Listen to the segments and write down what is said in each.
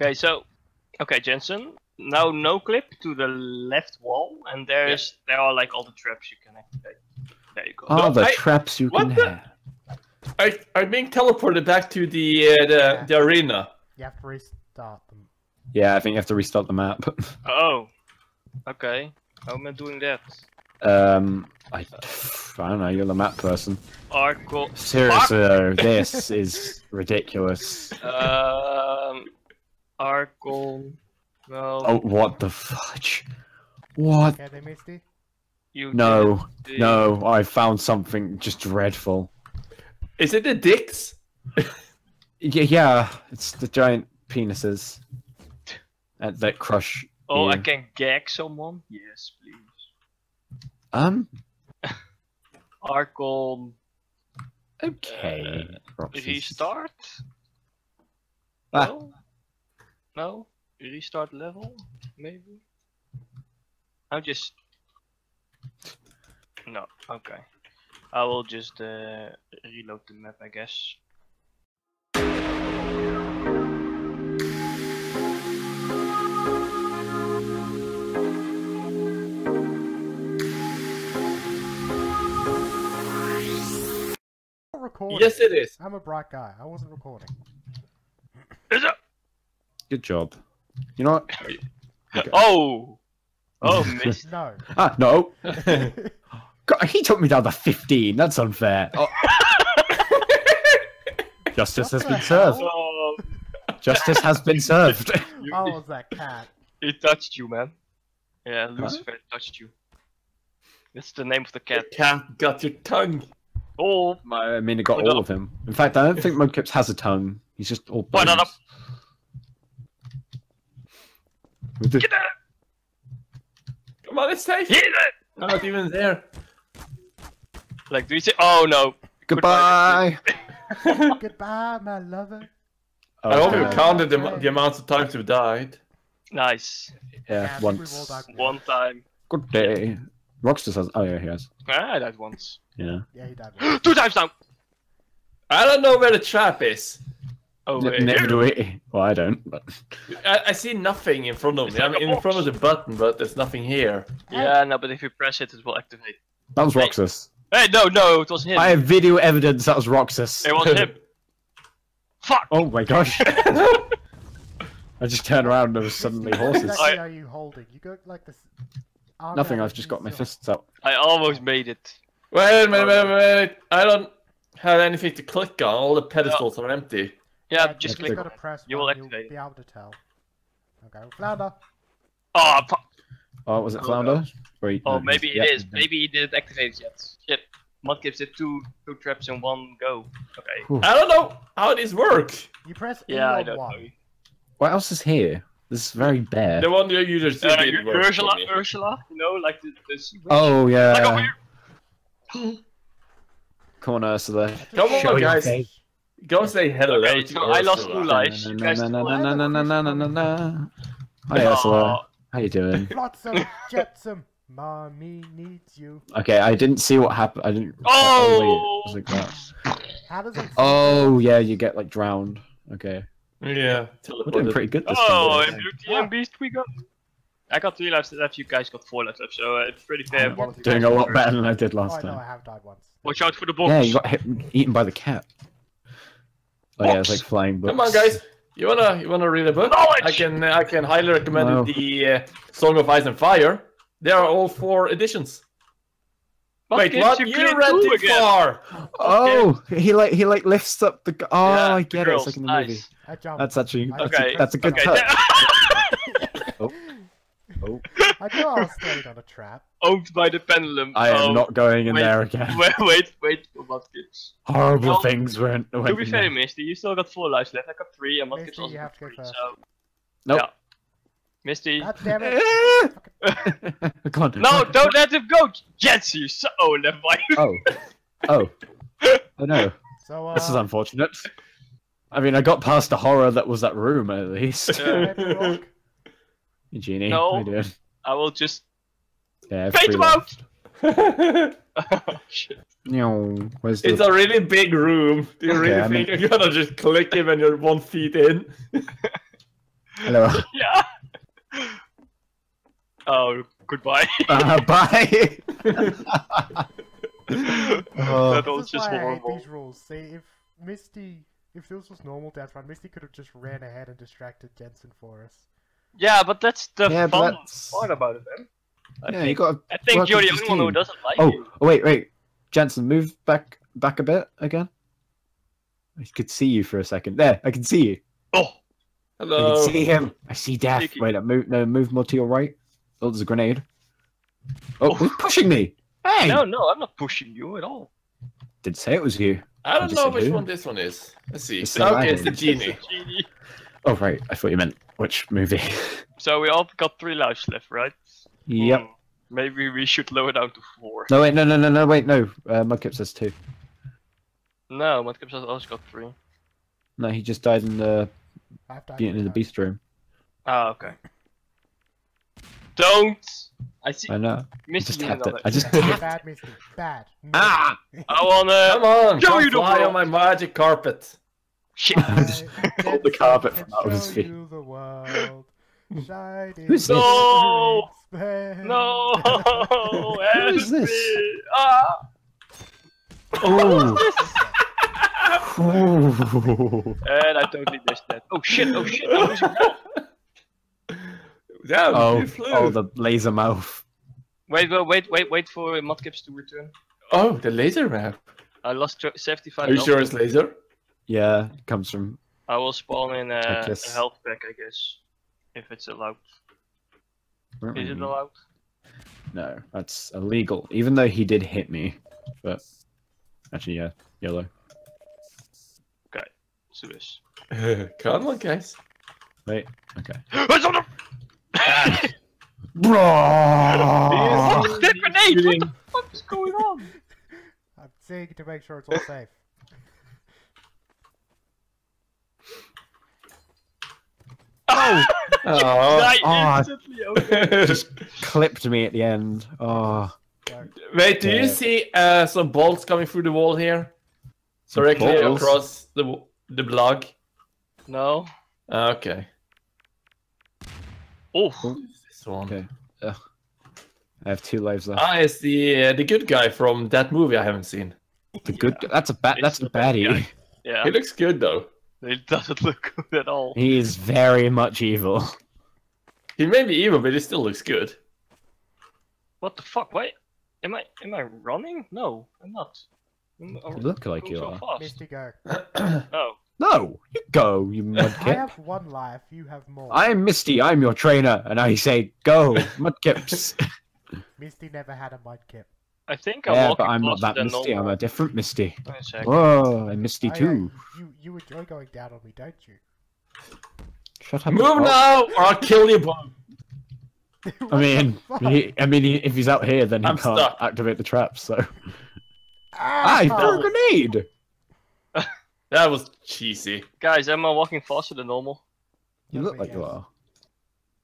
Okay, so okay, Jansen. Now no clip to the left wall, and there's there are like all the traps you can activate. There you go. Oh, No, the I- traps you what can the- have. I, I'm being teleported back to the uh, the, Yeah. the arena. You have to restart them. Yeah, I think you have to restart the map. Oh, okay. How am I doing that? um, I, I don't know. You're the map person. Arco. Seriously, though, this is ridiculous. Um, Arco. No. Oh, what the fudge? What? Okay, they Misty. You No, didn't- no, I found something just dreadful. Is it the dicks? Yeah, yeah, it's the giant penises that, that crush. Oh, I can gag someone. Yes, please. Um, Arcon okay. Roxas. restart. Ah. No. No. Restart level. Maybe. I'll just. No. Okay. I will just uh, reload the map, I guess. Recording. Yes, it is. I'm a bright guy. I wasn't recording. Is it? Good job. You know what? Oh. Oh, missed. No. Ah, no. God, he took me down to 15. That's unfair. Oh. Justice has been the served. Oh, Justice has been served. you, How was that cat? he touched you, man. Yeah, Lucifer touched you. That's the name of the cat. Cat got your tongue. Oh, I mean, it got Hold all up. of him. In fact, I don't think Mudkips has a tongue. He's just all Why bones. not up? With the- get it! Come on, it's safe. Hit it! I'm not even there. Like, do you say? Oh no. Goodbye. Goodbye, my lover. Oh, I hope you counted the, the amount of times you've died. Nice. Yeah, I think we've all once. One time. Good day. Roxas has. Oh yeah, he has. Ah, I died once. Yeah. Yeah, he died. once. Two times now. I don't know where the trap is. Oh, Ne- wait. never do it. Well, I don't. But I, I see nothing in front of me. It's I'm like a in front of the button, but there's nothing here. Yeah, no, but if you press it, it will activate. that was Hey. Roxas. Hey, no, no, it was him. I have video evidence that was Roxas. It was him. Fuck. Oh my gosh. I just turned around and there was suddenly horses. exactly are you holding? You got like this. Nothing, I've just got my fists up. I almost made it. Wait a minute, wait wait. I don't have anything to click on. All the pedestals are empty. Yeah, Yeah, just you click. gotta press. You will activate. You'll be able to tell. Okay, flounder. Oh. Oh, was it Oh, Flounder? Wait, Oh, no, maybe yeah, it is. yeah. Maybe he didn't activate it yet. Shit. gives it two two traps in one go. Okay. Whew. I don't know how this works. You press E Yeah, I don't one. know. What else is here? This is very bare. The one you you just Uh, did work Ursula. Ursula, you know, like the, this. Oh Like over yeah. here. Come on, Ursula. Come on, Show your guys. Face. Go say hello. Okay, to so I lost Ursula. two lives. Na, na, na, na, na, na, na, na, na. Hi Aw. Ursula. How you doing? Flotsam, jetsam, mommy needs you. Okay, I didn't see what happened. I didn't. Oh! wait, like that. How does it? Oh yeah, you get like drowned. Okay, Yeah. we're doing pretty good this Oh, time. and Beauty and Beast we got. I got three lives left. You guys got four lives left, so uh, it's pretty fair. I'm One of you Doing a lot better than I did Oh, last I know, I have died once. Watch out for the box. Yeah, you got hit, eaten by the cat. Oh yeah, it's like flying books. Come on, guys. You wanna you wanna read a book? Knowledge! I can I can highly recommend No. the uh, Song of Ice and Fire. There are all four editions. Wait, what? you You read two too again. far. Oh, he like he like lifts up the. Oh, Yeah, I get it. It's like in the nice. movie. That's actually that's, Okay, a, that's a good okay. touch. I Oh, knew I was staying on a trap. Owned by the pendulum. I am Oh, not going in wait. there again. Wait, wait, wait for Mudkips. Horrible Well, things went. went To be in fair, there. Misty, you still got four lives left. I got three, and Mudkips Misty, also you got have to go three. So, Nope. yeah. Misty. God damn it. Come on. No, don't let him go! Jets, you so. Oh, never mind. Oh. Oh. Oh no. So, uh, This is unfortunate. I mean, I got past the horror that was that room at least. Yeah. Heavy Genie. No. How you doing? I will just Yeah. fade free him out! oh, shit. Meow. Where's the? It's a really big room. Do you Okay, really I think mean- you're gonna just click him and you're one feet in? Hello. Yeah. Oh, goodbye. Uh, bye. Oh. that was just why horrible. these rules. See, if Misty, if this was normal Death Run, Misty could have just ran ahead and distracted Jansen for us. Yeah, but that's the Yeah, fun that's- part about it, man. I yeah, you think, got. I think work you're the this only one who doesn't like Oh, you. oh, wait, wait. Jansen, move back, back a bit again. I could see you for a second. There, I can see you. Oh, I Hello. can see him. I see death. Sneaky. Wait, move. No, move more to your right. Oh, there's a grenade. Oh, Oh. who's pushing me? Hey! no, no, I'm not pushing you at all. Didn't say it was you. I don't just know which who. one this one is. Let's see. It's Okay, it's the Aladdin. genie. Genie. Oh, right. I thought you meant which movie. So we all got three lives left, right? yep. Hmm. Maybe we should lower down to four. No, wait, no, no, no, no, wait, no. Uh, Mudkip says two. No, Mudkip has also got three. No, he just died in the I've died Beauty and the Beast room. Ah, okay. Don't! I see. I know. I just you tapped it. another- I just times. tapped. bad, Misty. Bad. No. Ah! I wanna. Come on, Show come you the fly on my magic carpet. Shit! I pulled the carpet from out of his feet. you the world. Shining Who's this? No! No! Who is this? Ah! Oh! oh. And I totally missed that. Oh shit! Oh shit! I'm losing health. Yeah, Oh, you flew. oh, the laser mouth. Wait, wait, wait, wait, wait for Mudkips to return. Oh, the laser map. I lost tw- 75 Are you sure it's laser? Yeah, it comes from. I will spawn in uh, a, a health pack, I guess. If it's allowed. Is it allowed? No, that's illegal. Even though he did hit me, but actually, yeah, yellow. Let's do this. Come on, guys. Wait, okay. It's on the- Bro! What the grenade? What the fuck is going on? I'm seeing to make sure it's all safe. Oh! Oh. Instantly, okay. Just clipped me at the end. Oh, Wait, do Yeah. you see uh, some bolts coming through the wall here? Some Directly bolts? across the w- the block. No. Okay. Oh, This one. okay. Ugh. I have two lives left. Ah, it's the uh, the good guy from that movie I haven't seen. the good. That's a bad. That's the a bad baddie. guy. yeah. He looks good though. It doesn't look good at all. He is very much evil. He may be evil, but he still looks good. What the fuck? Wait. Am I am I running? No, I'm not. I'm, You look like you so are. fast. Misty, go. Oh. No, you go, you mudkip. I mudkip. have one life. You have more. I'm Misty. I'm your trainer, and I say go, mudkips. Misty never had a mudkip. I think I'm yeah, but I'm not that than Misty. I'm a different Misty. Wait a. Whoa, I'm Misty yeah, too. You you enjoy going down on me, don't you? Shut up. Move now, or I'll kill you both. I mean, he, I mean, he, if he's out here, then he I'm can't stuck. activate the traps. So, ah, he threw a grenade. That was cheesy. Guys, am I walking faster than normal? You Let look me like you are.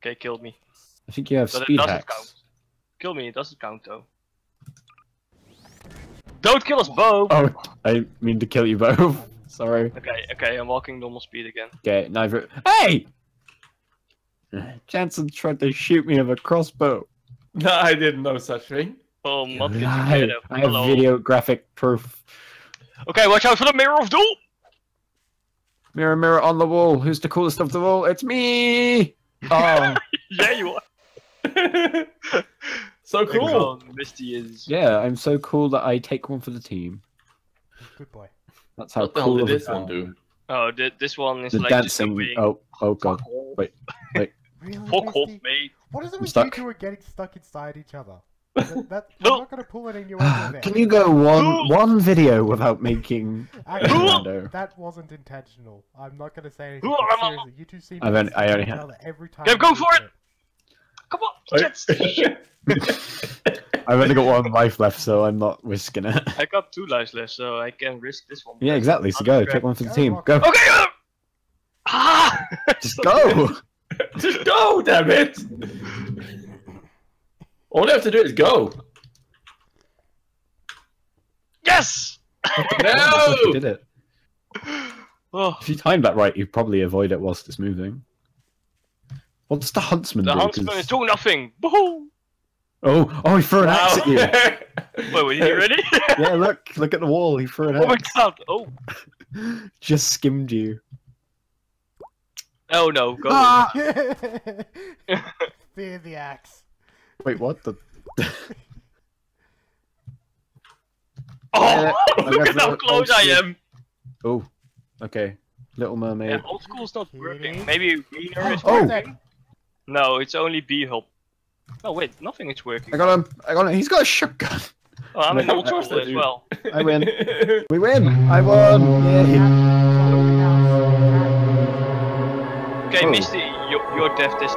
Okay, killed me. I think you have But speed hacks. count. Kill me, it doesn't count though. Don't kill us both! Oh, I mean to kill you both. Sorry. Okay, okay, I'm walking normal speed again. Okay, neither. Hey! Jansen tried to shoot me with a crossbow. No, I didn't know such thing. Oh, You mud lie. together. I have Hello. video graphic proof. Okay, watch out for the mirror of doom! Mirror, mirror on the wall. Who's the coolest of the wall? It's me! Oh, yeah, you are. So cool. Misty is. yeah, I'm so cool that I take one for the team. Good boy. That's how What the hell cool did this one do? Oh, th- this one is The like dancing. just a. Oh, oh god. Wait. Really, Fuck off, mate. What is it I'm with stuck. you two are getting stuck inside each other? That, that, I'm not gonna pull it innuendo there. Can you go one one video without making Actually, that wasn't intentional. I'm not gonna say anything. Ooh, but I'm- seriously, you two seem I've to only- be I only have- every time. Yeah, go for it! shit. Come on, Wait. Jets! I've only got one life left, so I'm not risking it. I got two lives left, so I can risk this one. Yeah, exactly. So go, take one for the team. Go, Okay! uh, Ah! just go. Just go, damn it! All you have to do is go. Yes! No! did it. Oh, If you timed that right, you probably avoid it whilst it's moving. What's the huntsman doing? The do? huntsman 'Cause- is doing nothing. Woohoo! Oh, oh, he threw an axe at you. Wait, wait, is he ready? yeah, look, look at the wall. He threw an oh my axe. god! Oh, Just skimmed you. oh no, go. Ah! Fear the axe. Wait, what? The Oh, Yeah, I look at how close oh, I am. oh, okay. Little Mermaid. Yeah, old school's not working. Kitty. Maybe Wiener is Oh. working. No, it's only B help. Oh wait, nothing is working. I got him. I got him. He's got a shotgun. Oh, I'm in No, old of course school I as well. I win. We win. I won. Yay. Okay, Oh. Misty, your, your death is